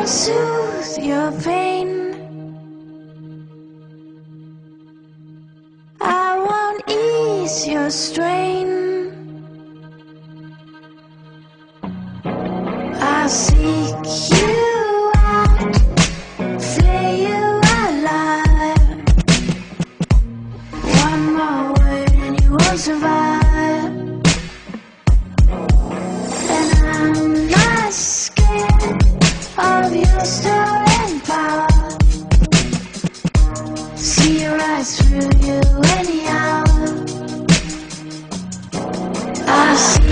won't soothe your pain. I won't ease your strain. I seek you out, flay you alive. One more word and you won't survive. a in power. See right through you anyhow. I see.